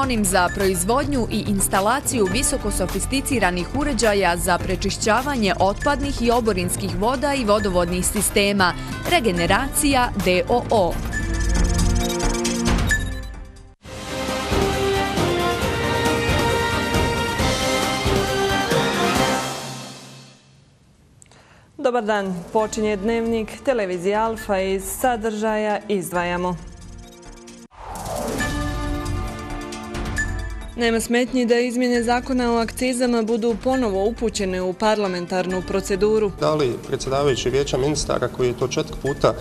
sinonim za proizvodnju i instalaciju visoko sofisticiranih uređaja za prečišćavanje otpadnih i oborinskih voda i vodovodnih sistema. Regeneracija DOO. Dobar dan, počinje dnevnik televizije Alfa iz sadržaja izdvajamo. Nema smetnji da izmjene zakona o akcizama budu ponovo upućene u parlamentarnu proceduru. Da li predsjedavajući vijeća ministara koji je to četak puta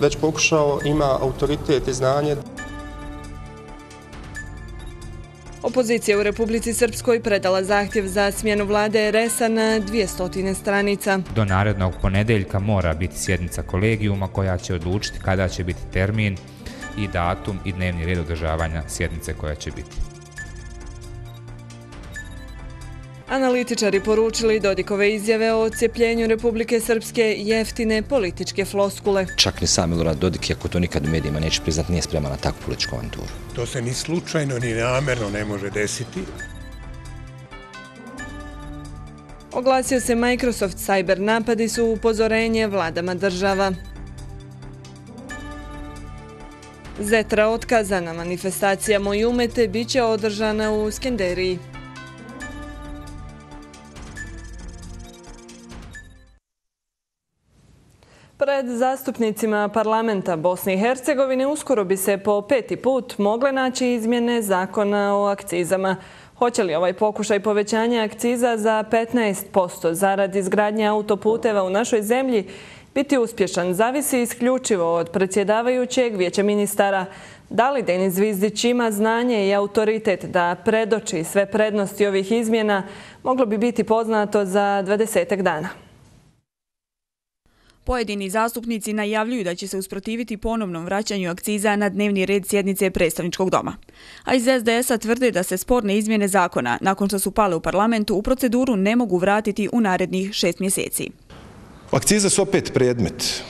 već pokušao ima autoritet i znanje? Opozicija u Republici Srpskoj predala zahtjev za smjenu vlade RS-a na 200 stranica. Do narednog ponedeljka mora biti sjednica kolegijuma koja će odlučiti kada će biti termin i datum i dnevni red održavanja sjednice koja će biti. Analitičari poručili Dodikove izjave o cijepljenju Republike Srpske jeftine političke floskule. Čak ni sam Milorad Dodik, ako to nikad u medijima neće priznat, nije spreman na takvu političku avanturu. To se ni slučajno, ni namerno ne može desiti. Oglasio se Microsoft Cyber napadi su upozorenje vladama država. Zetra otkazana manifestacija Moj umete bit će održana u Skenderiji. Pred zastupnicima parlamenta Bosne i Hercegovine uskoro bi se po peti put mogle naći izmjene zakona o akcizama. Hoće li ovaj pokušaj povećanja akciza za 15% zarad izgradnje autoputeva u našoj zemlji biti uspješan zavisi isključivo od predsjedavajućeg vijeća ministara. Da li Denis Zvizdić ima znanje i autoritet da predoči sve prednosti ovih izmjena, moglo bi biti poznato za 20 dana. Pojedini zastupnici najavljuju da će se usprotiviti ponovnom vraćanju akciza na dnevni red sjednice predstavničkog doma. A iz SDS-a tvrde da se sporne izmjene zakona, nakon što su pale u parlamentu, u proceduru ne mogu vratiti u narednih šest mjeseci. Akcize su opet predmet.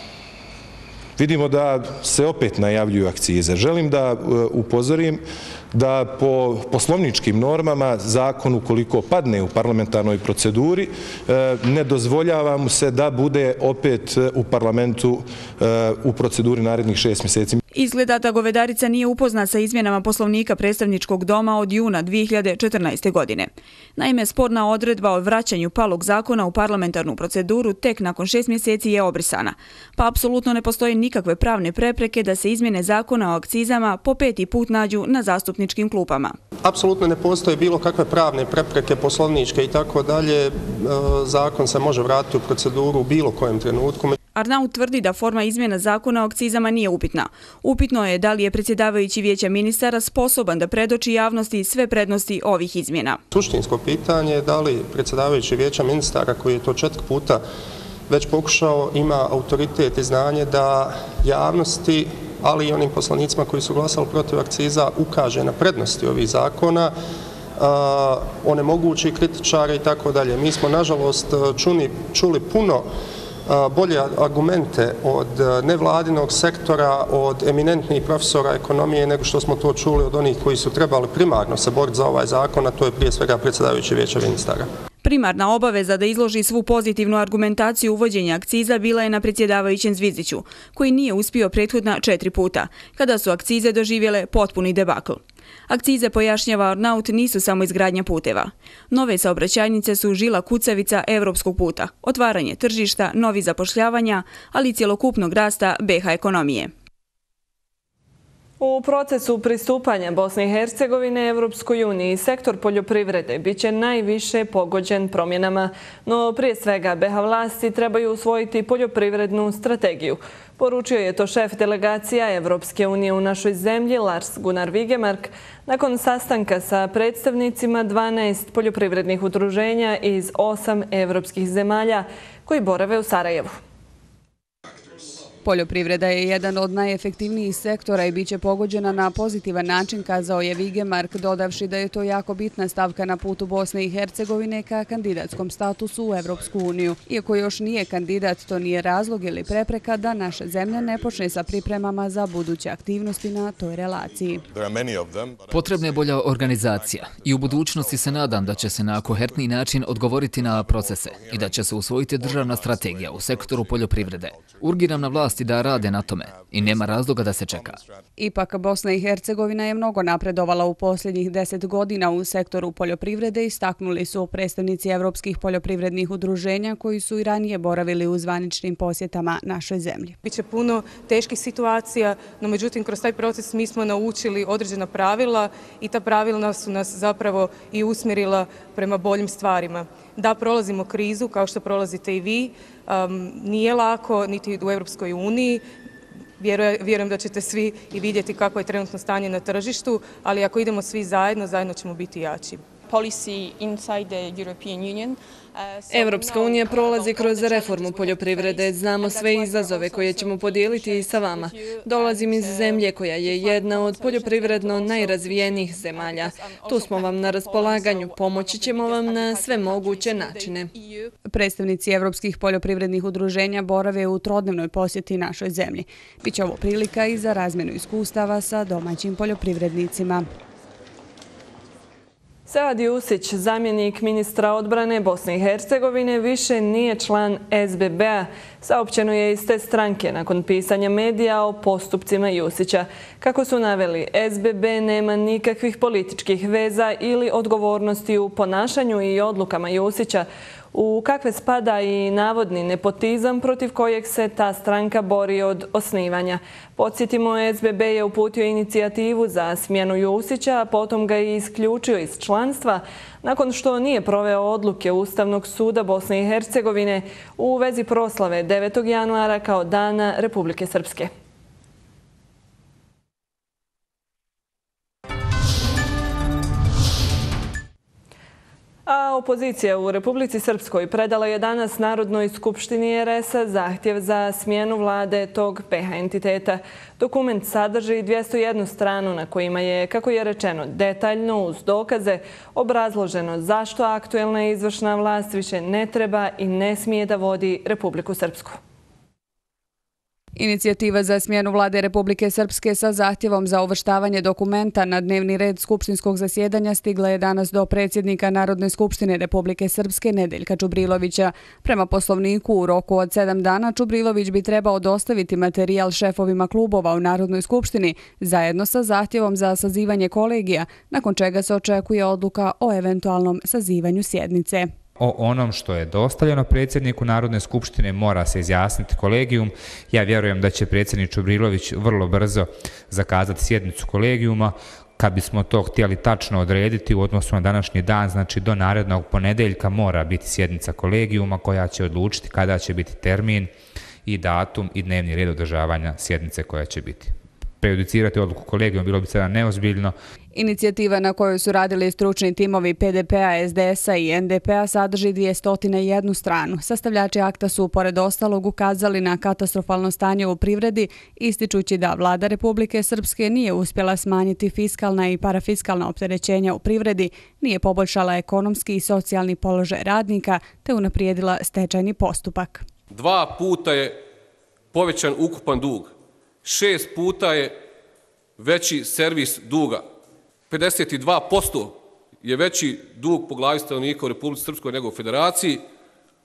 Vidimo da se opet najavljuju akcize. Želim da e, upozorim da po poslovničkim normama zakon ukoliko padne u parlamentarnoj proceduri e, ne dozvoljava mu se da bude opet u parlamentu e, u proceduri narednih šest mjeseci. Izgleda da Govedarica nije upoznat sa izmjenama poslovnika predstavničkog doma od juna 2014. godine. Naime, sporna odredba o vraćanju palog zakona u parlamentarnu proceduru tek nakon šest mjeseci je obrisana, pa apsolutno ne postoji nikakve pravne prepreke da se izmjene zakona o akcizama po peti put nađu na zastupničkim klupama. Apsolutno ne postoje bilo kakve pravne prepreke, poslovničke i tako dalje. E, zakon se može vratiti u proceduru u bilo kojem trenutku. Arnaut tvrdi da forma izmjena zakona o akcizama nije upitna. Upitno je da li je predsjedavajući vijeća ministara sposoban da predoči javnosti sve prednosti ovih izmjena. Suštinsko pitanje je da li predsjedavajući vijeća ministara koji je to četk puta već pokušao ima autoritet i znanje da javnosti, ali i onim poslanicima koji su glasali protiv akciza, ukaže na prednosti ovih zakona, one mogući kritičare i tako dalje. Mi smo, nažalost, čuli puno bolje argumente od e, nevladinog sektora, od eminentnih profesora ekonomije nego što smo to čuli od onih koji su trebali primarno se boriti za ovaj zakon, a to je prije svega predsjedavajući vijeća ministara. Primarna obaveza da izloži svu pozitivnu argumentaciju uvođenja akciza bila je na predsjedavajućem Zviziću, koji nije uspio prethodna četiri puta, kada su akcize doživjele potpuni debakl. Akcize pojašnjava Arnaut nisu samo izgradnja puteva. Nove saobraćajnice su žila kucavica evropskog puta, otvaranje tržišta, novi zapošljavanja, ali i cjelokupnog rasta BH ekonomije. U procesu pristupanja Bosne i Hercegovine Evropskoj uniji sektor poljoprivrede bit će najviše pogođen promjenama, no prije svega BH vlasti trebaju usvojiti poljoprivrednu strategiju. Poručio je to šef delegacija Evropske unije u našoj zemlji Lars Gunnar Vigemark nakon sastanka sa predstavnicima 12 poljoprivrednih udruženja iz 8 evropskih zemalja koji borave u Sarajevu. Poljoprivreda je jedan od najefektivnijih sektora i bit će pogođena na pozitivan način, kazao je Vigemark, dodavši da je to jako bitna stavka na putu Bosne i Hercegovine ka kandidatskom statusu u Evropsku uniju. Iako još nije kandidat, to nije razlog ili prepreka da naša zemlja ne počne sa pripremama za buduće aktivnosti na toj relaciji. Potrebna je bolja organizacija i u budućnosti se nadam da će se na kohertni način odgovoriti na procese i da će se usvojiti državna strategija u sektoru poljoprivrede. Urgiram na vlasti da rade na tome i nema razloga da se čeka. Ipak Bosna i Hercegovina je mnogo napredovala u posljednjih deset godina u sektoru poljoprivrede i staknuli su predstavnici evropskih poljoprivrednih udruženja koji su i ranije boravili u zvaničnim posjetama našoj zemlji. Biće puno teških situacija, no međutim kroz taj proces mi smo naučili određena pravila i ta pravila su nas zapravo i usmjerila prema boljim stvarima. Da prolazimo krizu kao što prolazite i vi, um, nije lako niti u Evropskoj uniji, Vjerujem da ćete svi i vidjeti kako je trenutno stanje na tržištu, ali ako idemo svi zajedno, zajedno ćemo biti jači. Evropska unija prolazi kroz reformu poljoprivrede. Znamo sve izazove koje ćemo podijeliti i sa vama. Dolazim iz zemlje koja je jedna od poljoprivredno najrazvijenijih zemalja. Tu smo vam na raspolaganju. Pomoći ćemo vam na sve moguće načine. Predstavnici evropskih poljoprivrednih udruženja borave u trodnevnoj posjeti našoj zemlji. Biće ovo prilika i za razmjenu iskustava sa domaćim poljoprivrednicima. Sead Jusić, zamjenik ministra odbrane Bosne i Hercegovine, više nije član SBB-a. Saopćeno je iz te stranke nakon pisanja medija o postupcima Jusića. Kako su naveli, SBB nema nikakvih političkih veza ili odgovornosti u ponašanju i odlukama Jusića u kakve spada i navodni nepotizam protiv kojeg se ta stranka bori od osnivanja. Podsjetimo, SBB je uputio inicijativu za smjenu Jusića, a potom ga je isključio iz članstva nakon što nije proveo odluke Ustavnog suda Bosne i Hercegovine u vezi proslave 9. januara kao dana Republike Srpske. A opozicija u Republici Srpskoj predala je danas Narodnoj skupštini RS-a zahtjev za smjenu vlade tog PH entiteta. Dokument sadrži 201 stranu na kojima je, kako je rečeno, detaljno uz dokaze obrazloženo zašto aktuelna izvršna vlast više ne treba i ne smije da vodi Republiku Srpsku. Inicijativa za smjenu vlade Republike Srpske sa zahtjevom za uvrštavanje dokumenta na dnevni red Skupštinskog zasjedanja stigla je danas do predsjednika Narodne skupštine Republike Srpske Nedeljka Čubrilovića. Prema poslovniku u roku od sedam dana Čubrilović bi trebao dostaviti materijal šefovima klubova u Narodnoj skupštini zajedno sa zahtjevom za sazivanje kolegija, nakon čega se očekuje odluka o eventualnom sazivanju sjednice. O onom što je dostavljeno predsjedniku Narodne skupštine mora se izjasniti kolegijum. Ja vjerujem da će predsjednik Čubrilović vrlo brzo zakazati sjednicu kolegijuma. Kad bismo to htjeli tačno odrediti u odnosu na današnji dan, znači do narednog ponedeljka mora biti sjednica kolegijuma koja će odlučiti kada će biti termin i datum i dnevni red održavanja sjednice koja će biti. Prejudicirati odluku kolegijuma bilo bi sada neozbiljno. Inicijativa na kojoj su radili stručni timovi PDP-a, SDS-a i NDP-a sadrži 201 stranu. Sastavljači akta su, pored ostalog, ukazali na katastrofalno stanje u privredi, ističući da vlada Republike Srpske nije uspjela smanjiti fiskalna i parafiskalna opterećenja u privredi, nije poboljšala ekonomski i socijalni položaj radnika, te unaprijedila stečajni postupak. Dva puta je povećan ukupan dug, šest puta je veći servis duga, 52% je veći dug po glavi stanovnika u Republike Srpskoj nego u Federaciji,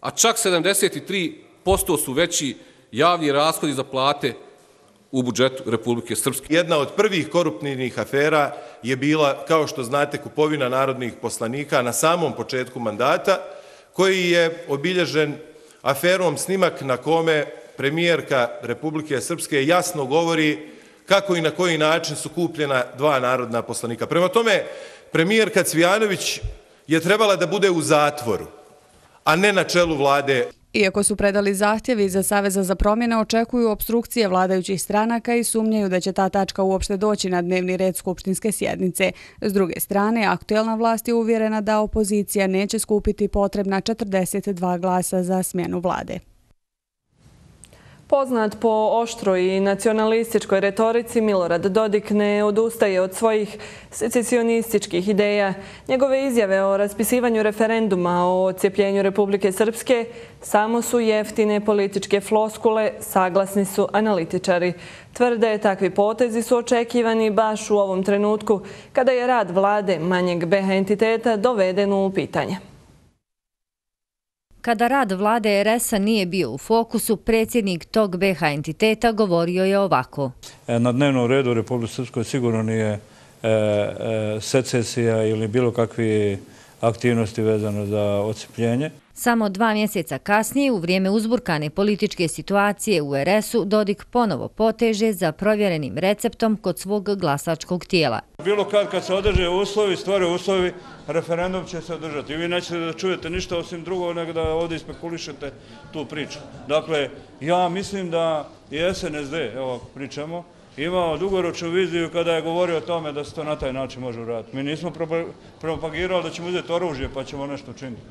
a čak 73% su veći javni rashodi za plate u budžetu Republike Srpske. Jedna od prvih koruptivnih afera je bila, kao što znate, kupovina narodnih poslanika na samom početku mandata, koji je obilježen aferom snimak na kome premijerka Republike Srpske jasno govori kako i na koji način su kupljena dva narodna poslanika. Prema tome, premijerka Cvijanović je trebala da bude u zatvoru, a ne na čelu vlade. Iako su predali zahtjevi za Saveza za promjene, očekuju obstrukcije vladajućih stranaka i sumnjaju da će ta tačka uopšte doći na dnevni red Skupštinske sjednice. S druge strane, aktuelna vlast je uvjerena da opozicija neće skupiti potrebna 42 glasa za smjenu vlade. Poznat po oštroj i nacionalističkoj retorici, Milorad Dodik ne odustaje od svojih secesionističkih ideja. Njegove izjave o raspisivanju referenduma o cijepljenju Republike Srpske samo su jeftine političke floskule, saglasni su analitičari. Tvrde, takvi potezi su očekivani baš u ovom trenutku kada je rad vlade manjeg BH entiteta doveden u pitanje. Kada rad vlade RS-a nije bio u fokusu, predsjednik tog BH entiteta govorio je ovako. E, na dnevnom redu Republike Srpskoj sigurno nije e, e, secesija ili bilo kakvi aktivnosti vezano za ocipljenje. Samo dva mjeseca kasnije, u vrijeme uzburkane političke situacije u RS-u, Dodik ponovo poteže za provjerenim receptom kod svog glasačkog tijela. Bilo kad kad se održe uslovi, stvore uslovi, referendum će se održati. I vi nećete da čujete ništa osim drugog nego da ovdje ispekulišete tu priču. Dakle, ja mislim da i SNSD, evo pričamo, imao dugoročnu viziju kada je govorio o tome da se to na taj način može uraditi. Mi nismo propagirali da ćemo uzeti oružje pa ćemo nešto učiniti.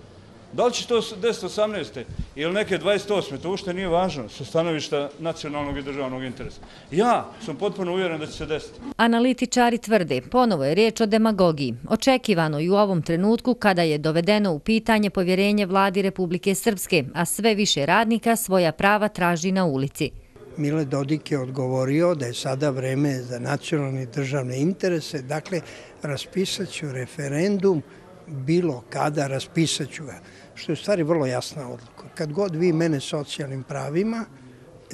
Da li će to 1018. ili neke 28. to ušte nije važno sa stanovišta nacionalnog i državnog interesa. Ja sam potpuno uvjeren da će se desiti. Analitičari tvrde, ponovo je riječ o demagogiji. Očekivano i u ovom trenutku kada je dovedeno u pitanje povjerenje vladi Republike Srpske, a sve više radnika svoja prava traži na ulici. Mile Dodik je odgovorio da je sada vreme za nacionalne i državne interese. Dakle, raspisat ću referendum bilo kada, raspisat ću ga što je u stvari vrlo jasna odluka. Kad god vi mene socijalnim pravima,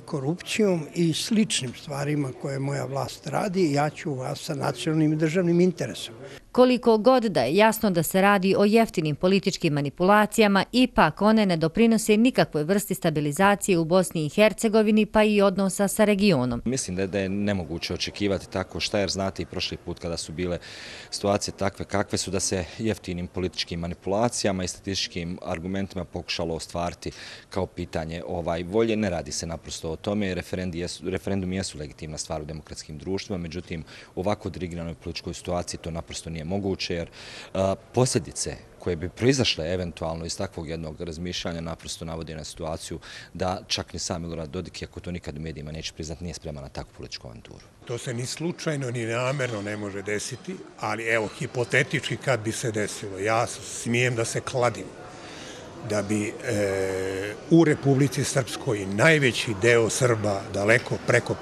korupcijom i sličnim stvarima koje moja vlast radi, ja ću vas sa nacionalnim i državnim interesom. Koliko god da je jasno da se radi o jeftinim političkim manipulacijama, ipak one ne doprinose nikakvoj vrsti stabilizacije u Bosni i Hercegovini, pa i odnosa sa regionom. Mislim da je nemoguće očekivati tako šta, jer znate i prošli put kada su bile situacije takve kakve su, da se jeftinim političkim manipulacijama i statističkim argumentima pokušalo ostvariti kao pitanje ovaj volje. Ne radi se naprosto o tome, referendum jesu legitimna stvar u demokratskim društvima, međutim, u ovako dirigiranoj političkoj situaciji to naprosto nije moguće, jer posljedice koje bi proizašle eventualno iz takvog jednog razmišljanja naprosto navodi na situaciju da čak ni sam Milorad Dodik, ako to nikad u medijima neće priznat, nije spreman na takvu političku avanturu. To se ni slučajno, ni namerno ne može desiti, ali evo, hipotetički kad bi se desilo, ja smijem da se kladim da bi e, u Republici Srpskoj najveći deo Srba, daleko preko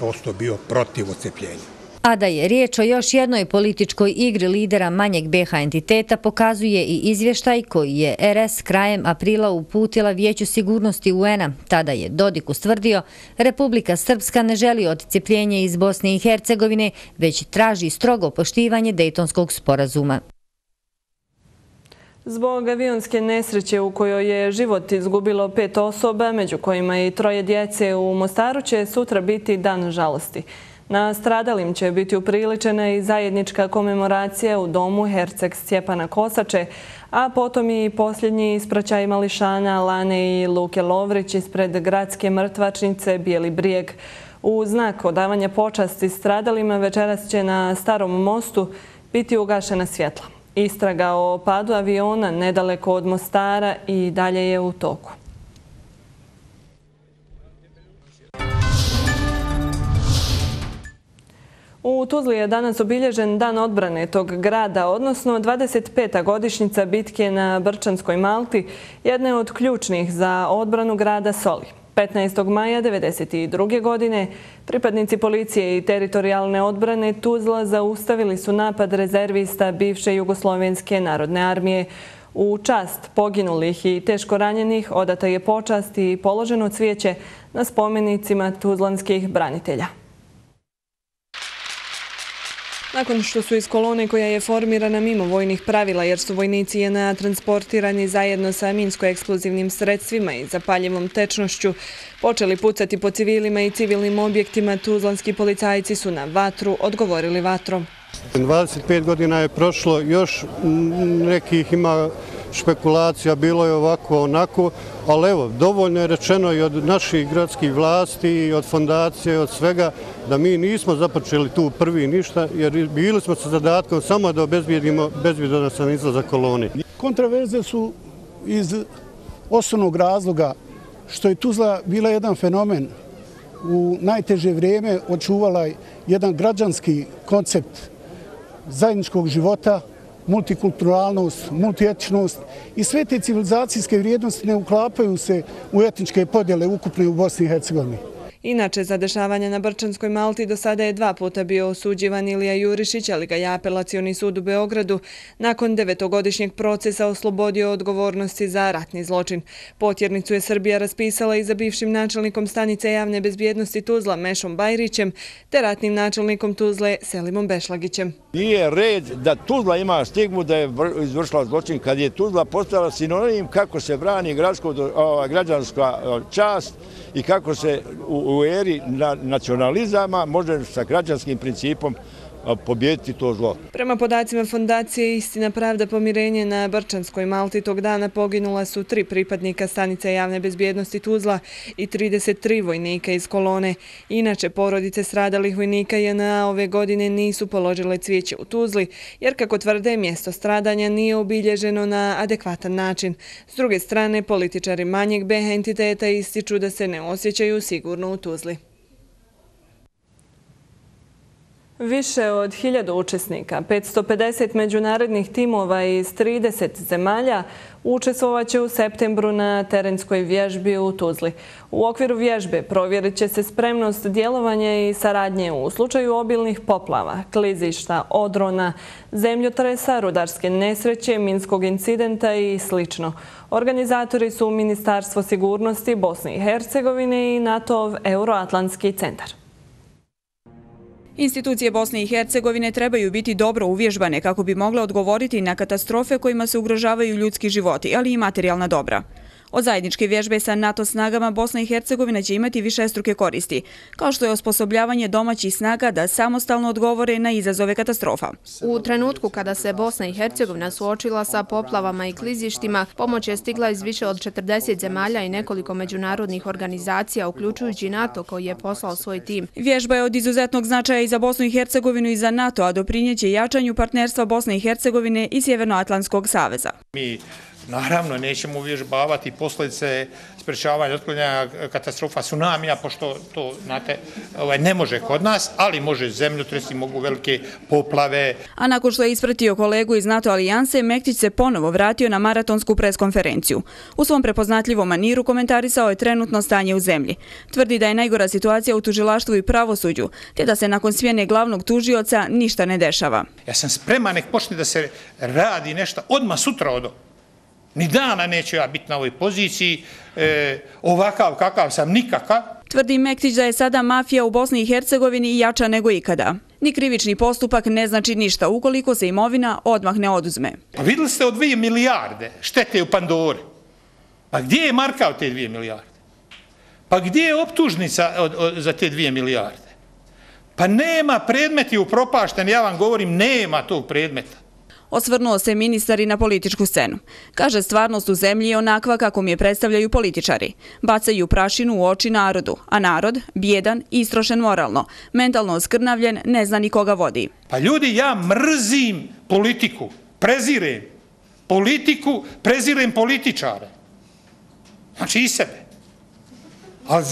50%, bio protiv ocepljenja. A da je riječ o još jednoj političkoj igri lidera manjeg BH entiteta pokazuje i izvještaj koji je RS krajem aprila uputila Vijeću sigurnosti UN-a. Tada je Dodik ustvrdio Republika Srpska ne želi odcepljenje iz Bosne i Hercegovine, već traži strogo poštivanje Dejtonskog sporazuma. Zbog avionske nesreće u kojoj je život izgubilo pet osoba, među kojima i troje djece u Mostaru, će sutra biti dan žalosti. Na stradalim će biti upriličena i zajednička komemoracija u domu Herceg Stjepana Kosače, a potom i posljednji ispraćaj mališana Lane i Luke Lovrić ispred gradske mrtvačnice Bijeli brijeg. U znak odavanja počasti stradalima večeras će na starom mostu biti ugašena svjetla. Istraga o padu aviona nedaleko od Mostara i dalje je u toku. U Tuzli je danas obilježen dan odbrane tog grada, odnosno 25. godišnjica bitke na Brčanskoj Malti, jedne od ključnih za odbranu grada Soli. 15. maja 1992. godine pripadnici policije i teritorijalne odbrane Tuzla zaustavili su napad rezervista bivše Jugoslovenske narodne armije. U čast poginulih i teško ranjenih odata je počast i položeno cvijeće na spomenicima tuzlanskih branitelja. Nakon što su iz kolone koja je formirana mimo vojnih pravila jer su vojnici JNA transportirani zajedno sa minsko-eksplozivnim sredstvima i zapaljivom tečnošću, počeli pucati po civilima i civilnim objektima, tuzlanski policajci su na vatru odgovorili vatrom. 25 godina je prošlo, još nekih ima špekulacija, bilo je ovako, onako, ali evo, dovoljno je rečeno i od naših gradskih vlasti i od fondacije, od svega, da mi nismo započeli tu prvi ništa, jer bili smo sa zadatkom samo da obezbijedimo bezbjedonosan izlaz za koloni. Kontraverze su iz osnovnog razloga što je Tuzla bila jedan fenomen u najteže vrijeme očuvala jedan građanski koncept zajedničkog života, multikulturalnost, multietičnost i sve te civilizacijske vrijednosti ne uklapaju se u etničke podjele ukupne u Bosni i Hercegovini. Inače, za dešavanje na Brčanskoj Malti do sada je dva puta bio osuđivan Ilija Jurišić, ali ga je apelacioni sud u Beogradu nakon devetogodišnjeg procesa oslobodio odgovornosti za ratni zločin. Potjernicu je Srbija raspisala i za bivšim načelnikom stanice javne bezbjednosti Tuzla Mešom Bajrićem te ratnim načelnikom Tuzle Selimom Bešlagićem. Nije red da Tuzla ima stigmu da je izvršila zločin. Kad je Tuzla postala sinonim kako se brani građanska čast i kako se u eri nacionalizama može sa građanskim principom pobjediti to zlo. Prema podacima fondacije Istina pravda pomirenje na Brčanskoj Malti tog dana poginula su tri pripadnika stanice javne bezbjednosti Tuzla i 33 vojnika iz kolone. Inače, porodice stradalih vojnika JNA ove godine nisu položile cvijeće u Tuzli, jer kako tvrde, mjesto stradanja nije obilježeno na adekvatan način. S druge strane, političari manjeg BH entiteta ističu da se ne osjećaju sigurno u Tuzli. Više od hiljada učesnika, 550 međunarodnih timova iz 30 zemalja učestvovaće u septembru na terenskoj vježbi u Tuzli. U okviru vježbe provjerit će se spremnost djelovanja i saradnje u slučaju obilnih poplava, klizišta, odrona, zemljotresa, rudarske nesreće, minskog incidenta i sl. Organizatori su Ministarstvo sigurnosti Bosne i Hercegovine i NATO-ov Euroatlantski centar. Institucije Bosne i Hercegovine trebaju biti dobro uvježbane kako bi mogle odgovoriti na katastrofe kojima se ugrožavaju ljudski životi, ali i materijalna dobra. Od zajedničke vježbe sa NATO snagama Bosna i Hercegovina će imati više struke koristi, kao što je osposobljavanje domaćih snaga da samostalno odgovore na izazove katastrofa. U trenutku kada se Bosna i Hercegovina suočila sa poplavama i klizištima, pomoć je stigla iz više od 40 zemalja i nekoliko međunarodnih organizacija, uključujući NATO koji je poslao svoj tim. Vježba je od izuzetnog značaja i za Bosnu i Hercegovinu i za NATO, a doprinjeće jačanju partnerstva Bosne i Hercegovine i Sjevernoatlantskog saveza. Mi Naravno, nećemo uvježbavati posljedice sprečavanja otklanjanja katastrofa tsunamija, pošto to, znate, ovaj, ne može kod nas, ali može zemljotresi, mogu velike poplave. A nakon što je ispratio kolegu iz NATO alijanse, Mektić se ponovo vratio na maratonsku preskonferenciju. U svom prepoznatljivom maniru komentarisao je trenutno stanje u zemlji. Tvrdi da je najgora situacija u tužilaštvu i pravosuđu, te da se nakon smjene glavnog tužioca ništa ne dešava. Ja sam spreman nek počne da se radi nešto odmah sutra od Ni dana neću ja biti na ovoj poziciji, e, ovakav kakav sam, nikakav. Tvrdi Mektić da je sada mafija u Bosni i Hercegovini jača nego ikada. Ni krivični postupak ne znači ništa ukoliko se imovina odmah ne oduzme. Pa videli ste od dvije milijarde štete u Pandori. Pa gdje je markao te dvije milijarde? Pa gdje je optužnica od, od, za te dvije milijarde? Pa nema predmeti u propašten, ja vam govorim, nema tog predmeta. Osvrnuo se ministar i na političku scenu. Kaže, stvarnost u zemlji je onakva kako mi je predstavljaju političari. Bacaju prašinu u oči narodu, a narod, bjedan istrošen moralno, mentalno oskrnavljen, ne zna ni koga vodi. Pa ljudi, ja mrzim politiku, prezirem politiku, prezirem političare. Znači i sebe. Ali,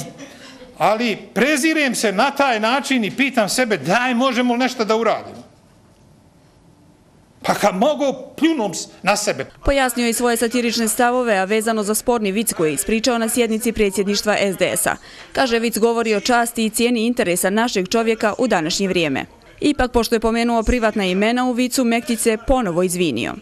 ali prezirem se na taj način i pitam sebe, daj, možemo li nešto da uradimo. Pa kad mogu pljunom na sebe. Pojasnio je svoje satirične stavove, a vezano za sporni vic koji je ispričao na sjednici predsjedništva SDS-a. Kaže, vic govori o časti i cijeni interesa našeg čovjeka u današnje vrijeme. Ipak, pošto je pomenuo privatna imena u vicu, Mektić se ponovo izvinio.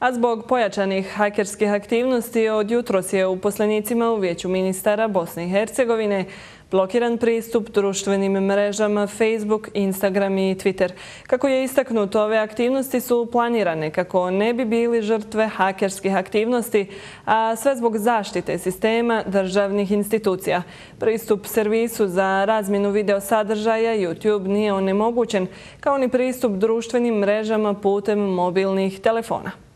A zbog pojačanih hakerskih aktivnosti od jutros je u poslenicima u Vijeću ministara Bosne i Hercegovine blokiran pristup društvenim mrežama Facebook, Instagram i Twitter. Kako je istaknuto, ove aktivnosti su planirane kako ne bi bili žrtve hakerskih aktivnosti, a sve zbog zaštite sistema državnih institucija. Pristup servisu za razmjenu video sadržaja YouTube nije onemogućen, kao ni pristup društvenim mrežama putem mobilnih telefona.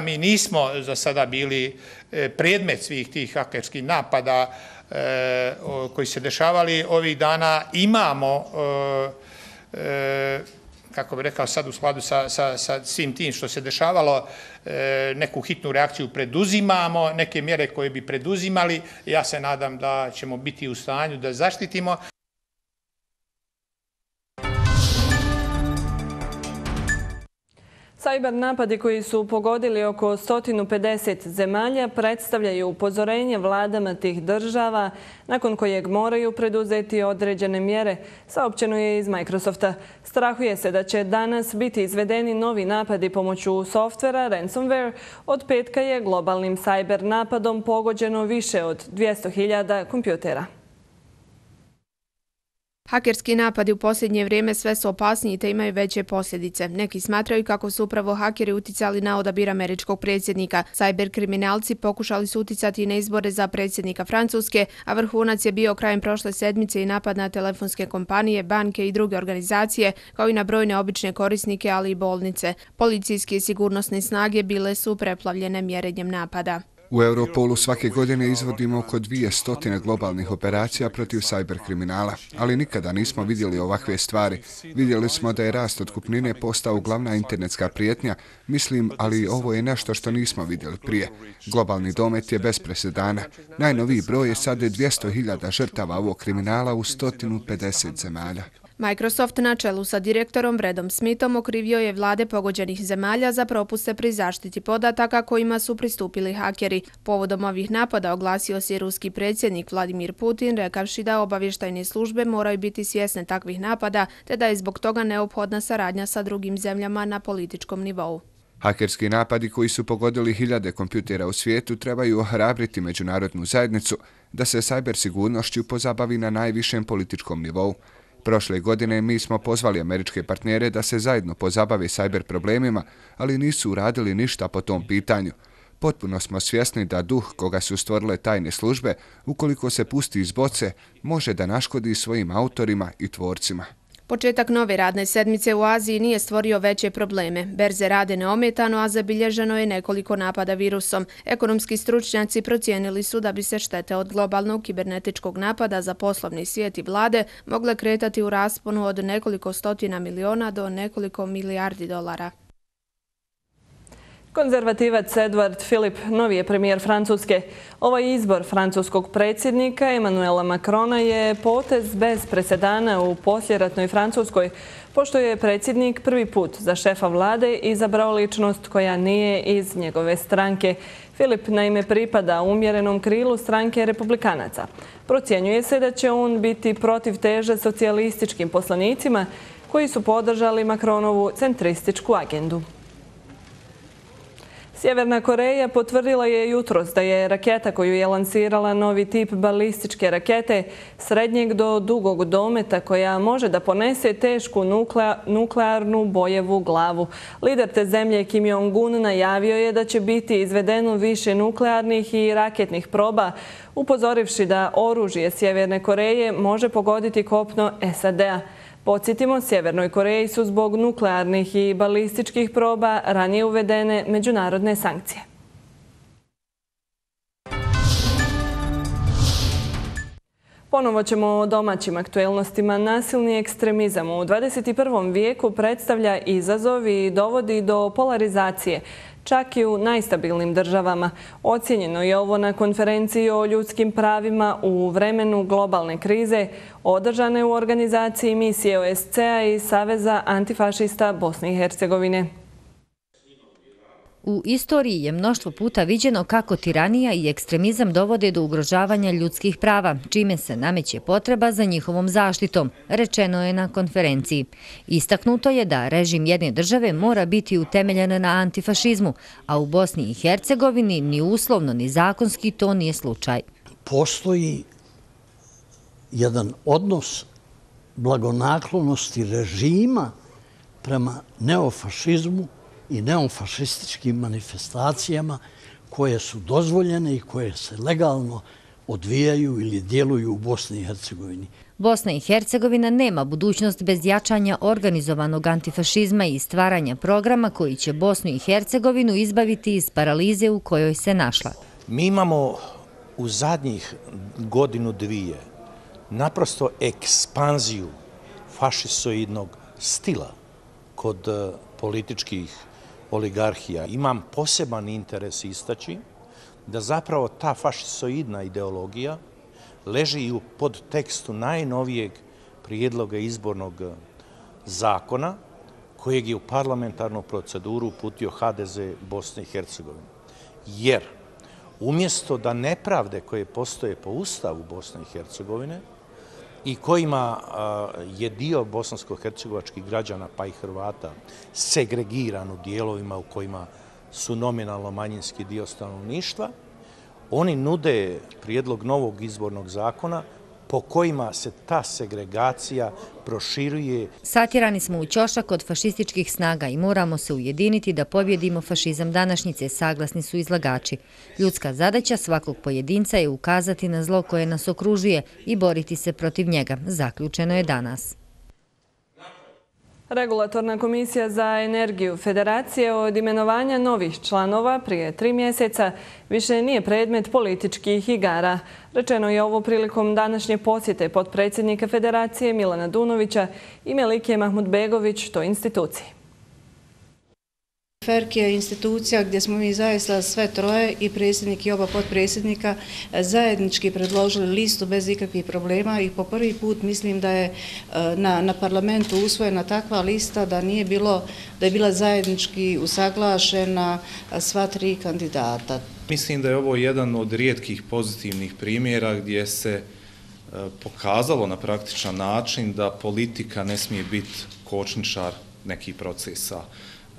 Mi nismo za sada bili e, predmet svih tih hakerskih napada e, koji se dešavali ovih dana. Imamo, e, e, kako bi rekao sad u skladu sa, sa, sa svim tim što se dešavalo, e, neku hitnu reakciju preduzimamo, neke mjere koje bi preduzimali. Ja se nadam da ćemo biti u stanju da zaštitimo. Sajber napadi koji su pogodili oko 150 zemalja predstavljaju upozorenje vladama tih država nakon kojeg moraju preduzeti određene mjere, saopćeno je iz Microsofta. Strahuje se da će danas biti izvedeni novi napadi pomoću softvera ransomware. Od petka je globalnim sajber napadom pogođeno više od 200.000 kompjutera. Hakerski napadi u posljednje vrijeme sve su opasniji te imaju veće posljedice. Neki smatraju kako su upravo hakeri uticali na odabir američkog predsjednika. Cyber kriminalci pokušali su uticati na izbore za predsjednika Francuske, a vrhunac je bio krajem prošle sedmice i napad na telefonske kompanije, banke i druge organizacije, kao i na brojne obične korisnike, ali i bolnice. Policijske i sigurnosne snage bile su preplavljene mjerenjem napada. U Europolu svake godine izvodimo oko dvije stotine globalnih operacija protiv sajberkriminala, ali nikada nismo vidjeli ovakve stvari. Vidjeli smo da je rast otkupnine postao glavna internetska prijetnja, mislim, ali ovo je nešto što nismo vidjeli prije. Globalni domet je bez presedana. Najnoviji broj je sad 200.000 žrtava ovog kriminala u 150 zemalja. Microsoft na čelu sa direktorom Bredom Smithom okrivio je vlade pogođenih zemalja za propuste pri zaštiti podataka kojima su pristupili hakeri. Povodom ovih napada oglasio se ruski predsjednik Vladimir Putin rekavši da obavještajne službe moraju biti svjesne takvih napada te da je zbog toga neophodna saradnja sa drugim zemljama na političkom nivou. Hakerski napadi koji su pogodili hiljade kompjutera u svijetu trebaju ohrabriti međunarodnu zajednicu da se sajbersigurnošću pozabavi na najvišem političkom nivou. Prošle godine mi smo pozvali američke partnere da se zajedno pozabave sajber problemima, ali nisu uradili ništa po tom pitanju. Potpuno smo svjesni da duh koga su stvorile tajne službe, ukoliko se pusti iz boce, može da naškodi svojim autorima i tvorcima. Početak nove radne sedmice u Aziji nije stvorio veće probleme. Berze rade neometano, a zabilježeno je nekoliko napada virusom. Ekonomski stručnjaci procijenili su da bi se štete od globalnog kibernetičkog napada za poslovni svijet i vlade mogle kretati u rasponu od nekoliko stotina miliona do nekoliko milijardi dolara. Konzervativac Edward Philippe, novi je premijer Francuske. Ovaj izbor francuskog predsjednika Emanuela Macrona je potez bez presedana u posljeratnoj Francuskoj, pošto je predsjednik prvi put za šefa vlade izabrao ličnost koja nije iz njegove stranke. Filip naime pripada umjerenom krilu stranke republikanaca. Procijenjuje se da će on biti protiv teže socijalističkim poslanicima koji su podržali Macronovu centrističku agendu. Sjeverna Koreja potvrdila je jutros da je raketa koju je lansirala novi tip balističke rakete srednjeg do dugog dometa koja može da ponese tešku nuklearnu bojevu glavu. Lider te zemlje Kim Jong-un najavio je da će biti izvedeno više nuklearnih i raketnih proba, upozorivši da oružje Sjeverne Koreje može pogoditi kopno SAD-a. Podsjetimo, Sjevernoj Koreji su zbog nuklearnih i balističkih proba ranije uvedene međunarodne sankcije. Ponovo ćemo o domaćim aktuelnostima. Nasilni ekstremizam u 21. vijeku predstavlja izazov i dovodi do polarizacije čak i u najstabilnim državama. Ocijenjeno je ovo na konferenciji o ljudskim pravima u vremenu globalne krize održane u organizaciji misije OSCE-a i Saveza antifašista Bosne i Hercegovine. U istoriji je mnoštvo puta viđeno kako tiranija i ekstremizam dovode do ugrožavanja ljudskih prava, čime se nameće potreba za njihovom zaštitom, rečeno je na konferenciji. Istaknuto je da režim jedne države mora biti utemeljen na antifašizmu, a u Bosni i Hercegovini ni uslovno ni zakonski to nije slučaj. Postoji jedan odnos blagonaklonosti režima prema neofašizmu i neofašističkim manifestacijama koje su dozvoljene i koje se legalno odvijaju ili djeluju u Bosni i Hercegovini. Bosna i Hercegovina nema budućnost bez jačanja organizovanog antifašizma i stvaranja programa koji će Bosnu i Hercegovinu izbaviti iz paralize u kojoj se našla. Mi imamo u zadnjih godinu dvije naprosto ekspanziju fašisoidnog stila kod e, političkih oligarhija. Imam poseban interes istaći da zapravo ta fašisoidna ideologija leži i u podtekstu najnovijeg prijedloga izbornog e, zakona kojeg je u parlamentarnu proceduru uputio HDZ Bosne i Hercegovine. Jer umjesto da nepravde koje postoje po ustavu Bosne i Hercegovine i kojima je dio bosansko-hercegovačkih građana pa i Hrvata segregiran u dijelovima u kojima su nominalno manjinski dio stanovništva, oni nude prijedlog novog izbornog zakona po kojima se ta segregacija proširuje. Satirani smo u ćošak od fašističkih snaga i moramo se ujediniti da pobjedimo fašizam današnjice, saglasni su izlagači. Ljudska zadaća svakog pojedinca je ukazati na zlo koje nas okružuje i boriti se protiv njega. Zaključeno je danas. Regulatorna komisija za energiju Federacije od imenovanja novih članova prije tri mjeseca više nije predmet političkih igara. Rečeno je ovo prilikom današnje posjete podpredsjednika Federacije Milana Dunovića i Melike Mahmudbegović toj instituciji. FERK je institucija gdje smo mi zaista sve troje i predsjednik i oba podpredsjednika e, zajednički predložili listu bez ikakvih problema i po prvi put mislim da je e, na, na parlamentu usvojena takva lista da nije bilo, da je bila zajednički usaglašena e, sva tri kandidata. Mislim da je ovo jedan od rijetkih pozitivnih primjera gdje se pokazalo na praktičan način da politika ne smije biti kočničar nekih procesa.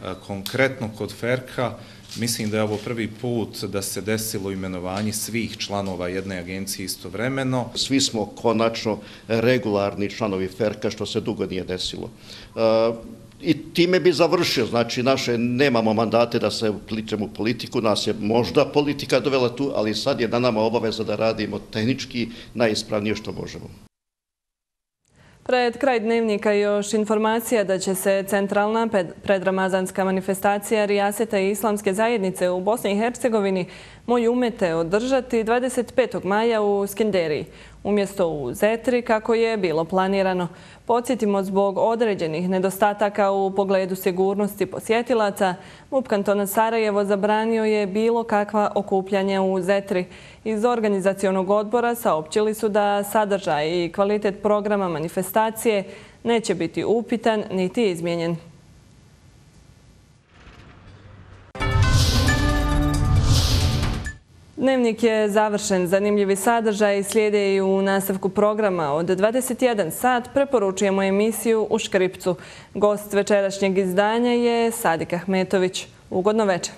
E, konkretno kod Ferka, mislim da je ovo prvi put da se desilo imenovanje svih članova jedne agencije istovremeno. Svi smo konačno regularni članovi Ferka, što se dugo nije desilo. E, I time bi završio, znači naše nemamo mandate da se upličemo u politiku, nas je možda politika dovela tu, ali sad je na nama obaveza da radimo tehnički najispravnije što možemo. Pred kraj dnevnika još informacija da će se centralna predramazanska manifestacija Rijaseta i islamske zajednice u Bosni i Hercegovini Moj umete održati 25. maja u Skenderiji, umjesto u Zetri kako je bilo planirano. Podsjetimo zbog određenih nedostataka u pogledu sigurnosti posjetilaca, MUP kantona Sarajevo zabranio je bilo kakva okupljanja u Zetri. Iz organizacijonog odbora saopćili su da sadržaj i kvalitet programa manifestacije neće biti upitan niti izmijenjen. Dnevnik je završen. Zanimljivi sadržaj slijede i u nastavku programa. Od 21 sat preporučujemo emisiju u Škripcu. Gost večerašnjeg izdanja je Sadik Ahmetović. Ugodno večer.